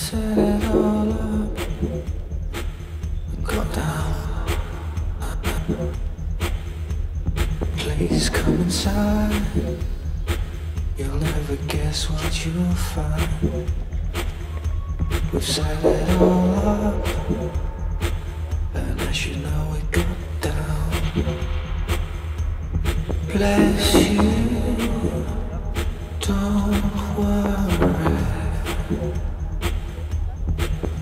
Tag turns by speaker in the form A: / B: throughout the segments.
A: set it all up, got down. Please come inside. You'll never guess what you'll find. We've set it all up, and as you know, it got down. Bless you, don't worry.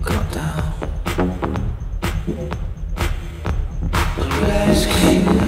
A: Come down, rescue,